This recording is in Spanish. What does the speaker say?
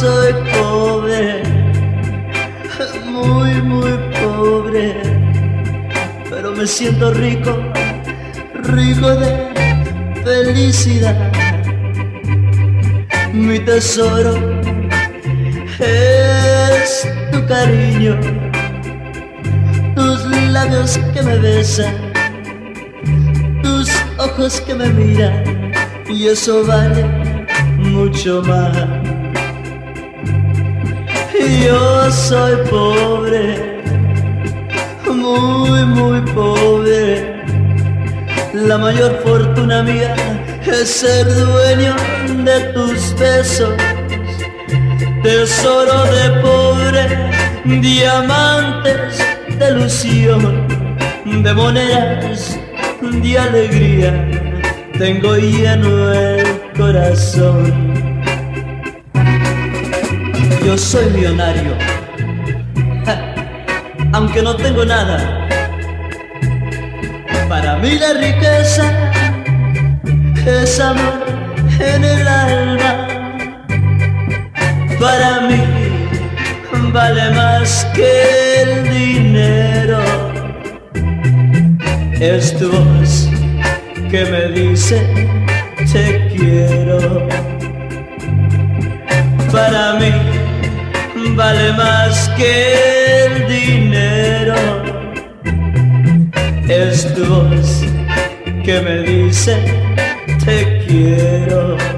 soy pobre, muy, muy pobre, pero me siento rico, rico de felicidad. Mi tesoro es tu cariño, tus labios que me besan, tus ojos que me miran, y eso vale mucho más. Soy pobre, muy, muy pobre. La mayor fortuna mía es ser dueño de tus besos. Tesoro de pobre, diamantes de ilusión, de monedas de alegría, tengo lleno el corazón. Yo soy millonario, aunque no tengo nada. Para mí la riqueza es amor en el alma. Para mí vale más que el dinero. Es tu voz que me dice te quiero. Para mí vale más que el dinero. Es tu voz que me dice te quiero.